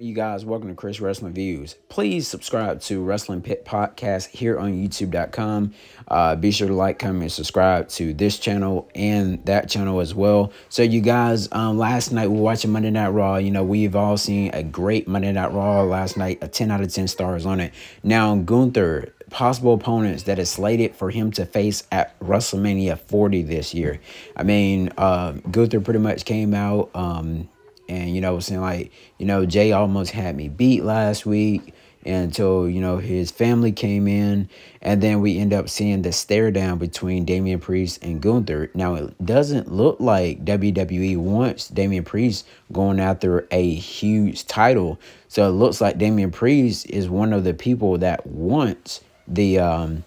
you guys? Welcome to Khris Wrestling Views. Please subscribe to Wrestling Pit Podcast here on YouTube.com. Uh, be sure to like, comment, and subscribe to this channel and that channel as well. So, you guys, um, last night we were watching Monday Night Raw. You know, we've all seen a great Monday Night Raw last night, a 10 out of 10 stars on it. Now, Gunther, possible opponents that is slated for him to face at WrestleMania 40 this year. I mean, uh, Gunther pretty much came out. Um, and, you know, I'm saying like, you know, Jey almost had me beat last week until, you know, his family came in. And then we end up seeing the stare down between Damian Priest and Gunther. Now, it doesn't look like WWE wants Damian Priest going after a huge title. So it looks like Damian Priest is one of the people that wants the um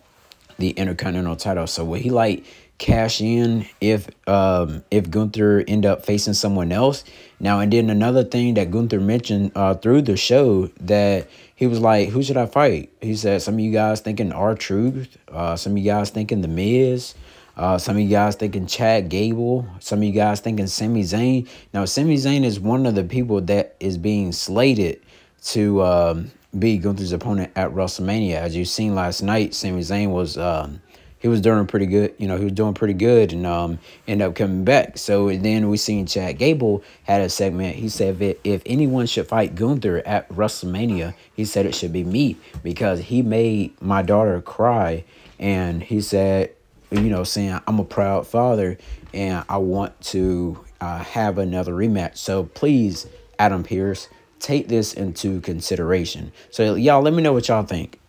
the Intercontinental title. So will he like cash in if um if Gunther end up facing someone else. Now and then another thing that Gunther mentioned uh through the show that he was like, Who should I fight? He said some of you guys thinking R-Truth, uh some of you guys thinking the Miz. Uh, some of you guys thinking Chad Gable. Some of you guys thinking Sami Zayn. Now, Sami Zayn is one of the people that is being slated to um, be Gunther's opponent at WrestleMania. As you've seen last night, Sami Zayn was um, he was doing pretty good. You know, he was doing pretty good and um ended up coming back. So then we seen Chad Gable had a segment. He said that if anyone should fight Gunther at WrestleMania, he said it should be me because he made my daughter cry. And he said, you know, saying I'm a proud father and I want to uh, have another rematch. So please, Adam Pearce, take this into consideration. So y'all let me know what y'all think.